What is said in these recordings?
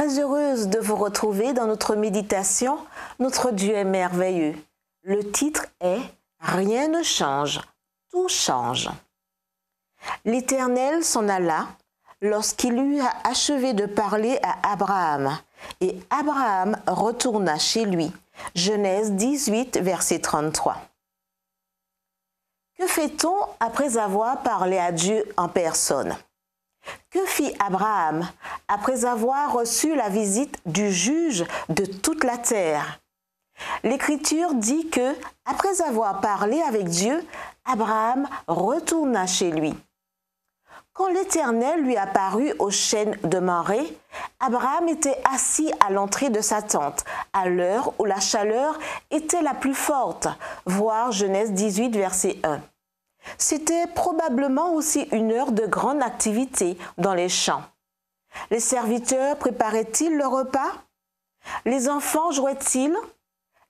Très heureuse de vous retrouver dans notre méditation. Notre Dieu est merveilleux. Le titre est Rien ne change, tout change. L'Éternel s'en alla lorsqu'il eut achevé de parler à Abraham, et Abraham retourna chez lui. Genèse 18, verset 33. Que fait-on après avoir parlé à Dieu en personne? Que fit Abraham après avoir reçu la visite du juge de toute la terre? L'Écriture dit que, après avoir parlé avec Dieu, Abraham retourna chez lui. Quand l'Éternel lui apparut au chêne de Morée, Abraham était assis à l'entrée de sa tente, à l'heure où la chaleur était la plus forte, voir Genèse 18, verset 1. C'était probablement aussi une heure de grande activité dans les champs. Les serviteurs préparaient-ils le repas? Les enfants jouaient-ils?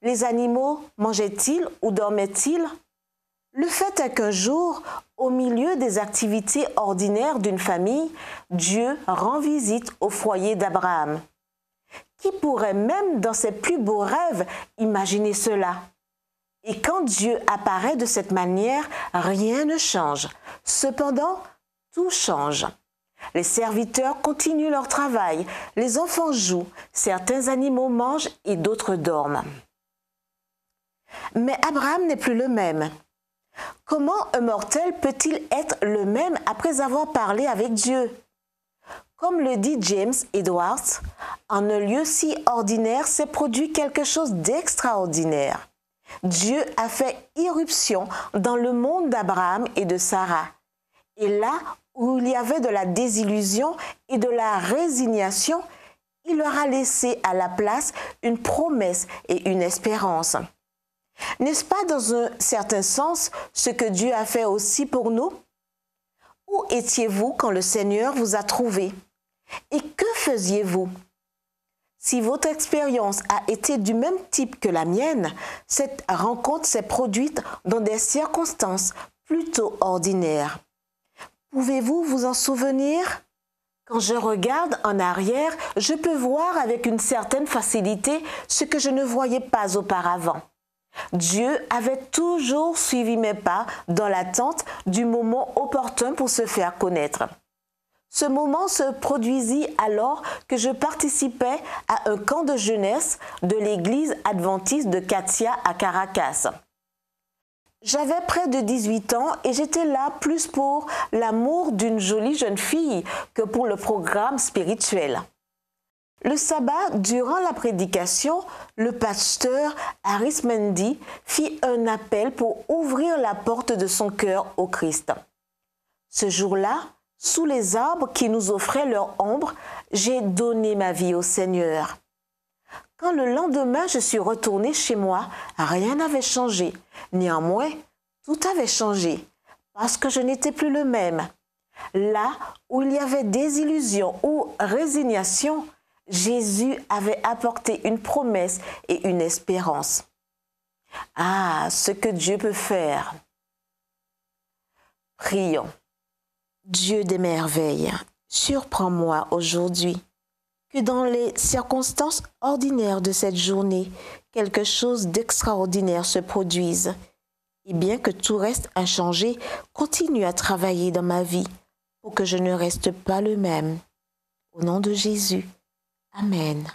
Les animaux mangeaient-ils ou dormaient-ils? Le fait est qu'un jour, au milieu des activités ordinaires d'une famille, Dieu rend visite au foyer d'Abraham. Qui pourrait même dans ses plus beaux rêves imaginer cela? Et quand Dieu apparaît de cette manière, rien ne change. Cependant, tout change. Les serviteurs continuent leur travail, les enfants jouent, certains animaux mangent et d'autres dorment. Mais Abraham n'est plus le même. Comment un mortel peut-il être le même après avoir parlé avec Dieu? Comme le dit James Edwards, en un lieu si ordinaire s'est produit quelque chose d'extraordinaire. Dieu a fait irruption dans le monde d'Abraham et de Sarah. Et là où il y avait de la désillusion et de la résignation, il leur a laissé à la place une promesse et une espérance. N'est-ce pas dans un certain sens ce que Dieu a fait aussi pour nous? Où étiez-vous quand le Seigneur vous a trouvé Et que faisiez-vous? Si votre expérience a été du même type que la mienne, cette rencontre s'est produite dans des circonstances plutôt ordinaires. Pouvez-vous vous en souvenir? Quand je regarde en arrière, je peux voir avec une certaine facilité ce que je ne voyais pas auparavant. Dieu avait toujours suivi mes pas dans l'attente du moment opportun pour se faire connaître. Ce moment se produisit alors que je participais à un camp de jeunesse de l'église adventiste de Katia à Caracas. J'avais près de 18 ans et j'étais là plus pour l'amour d'une jolie jeune fille que pour le programme spirituel. Le sabbat, durant la prédication, le pasteur Mendy fit un appel pour ouvrir la porte de son cœur au Christ. Ce jour-là, sous les arbres qui nous offraient leur ombre, j'ai donné ma vie au Seigneur. Quand le lendemain je suis retourné chez moi, rien n'avait changé. Néanmoins, tout avait changé, parce que je n'étais plus le même. Là où il y avait désillusion ou résignation, Jésus avait apporté une promesse et une espérance. Ah, ce que Dieu peut faire. Prions. Dieu des merveilles, surprends-moi aujourd'hui que dans les circonstances ordinaires de cette journée, quelque chose d'extraordinaire se produise. Et bien que tout reste inchangé, continue à travailler dans ma vie pour que je ne reste pas le même. Au nom de Jésus. Amen.